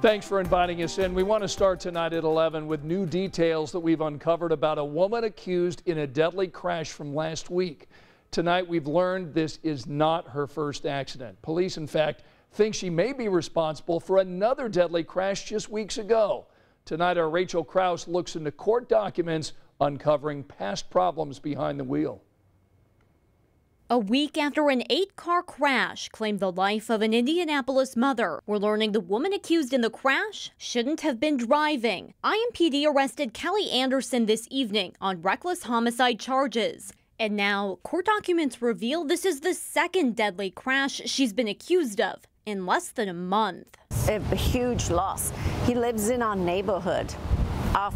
Thanks for inviting us in. We want to start tonight at 11 with new details that we've uncovered about a woman accused in a deadly crash from last week. Tonight we've learned this is not her first accident. Police, in fact, think she may be responsible for another deadly crash just weeks ago. Tonight our Rachel Kraus looks into court documents uncovering past problems behind the wheel. A week after an eight car crash claimed the life of an Indianapolis mother, we're learning the woman accused in the crash shouldn't have been driving. IMPD arrested Kelli Anderson this evening on reckless homicide charges. And now, court documents reveal this is the second deadly crash she's been accused of in less than a month. A huge loss. He lives in our neighborhood. Our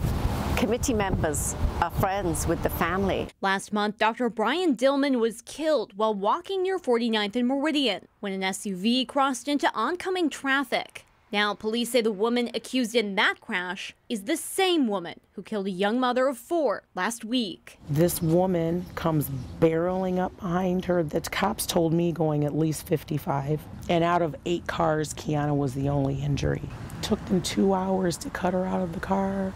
committee members are friends with the family. Last month, Dr. Brian Dillman was killed while walking near 49th and Meridian when an SUV crossed into oncoming traffic. Now, police say the woman accused in that crash is the same woman who killed a young mother of four last week. This woman comes barreling up behind her. The cops told me going at least 55. And out of eight cars, Kiana was the only injury. took them two hours to cut her out of the car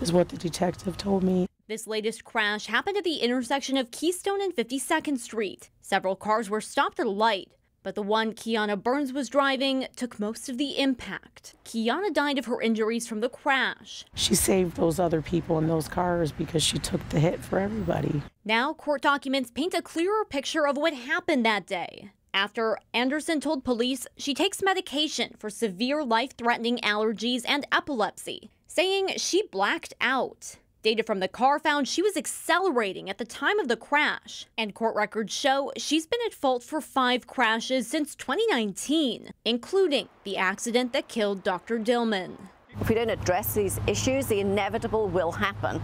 is what the detective told me. This latest crash happened at the intersection of Keystone and 52nd Street. Several cars were stopped at a light, but the one Kiana Burns was driving took most of the impact. Kiana died of her injuries from the crash. She saved those other people in those cars because she took the hit for everybody. Now, court documents paint a clearer picture of what happened that day. After Anderson told police she takes medication for severe life threatening allergies and epilepsy saying she blacked out. Data from the car found she was accelerating at the time of the crash, and court records show she's been at fault for five crashes since 2019, including the accident that killed Dr. Dillman. If we don't address these issues, the inevitable will happen.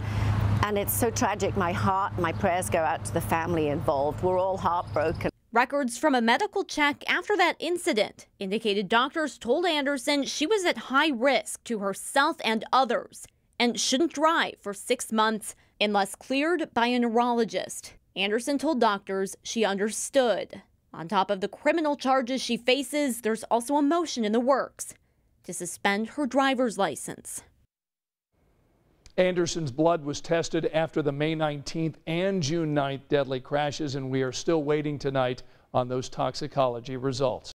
And it's so tragic. My heart, my prayers go out to the family involved. We're all heartbroken. Records from a medical check after that incident indicated doctors told Anderson she was at high risk to herself and others and shouldn't drive for six months unless cleared by a neurologist. Anderson told doctors she understood. On top of the criminal charges she faces, there's also a motion in the works to suspend her driver's license. Anderson's blood was tested after the May 19th and June 9th deadly crashes, and we are still waiting tonight on those toxicology results.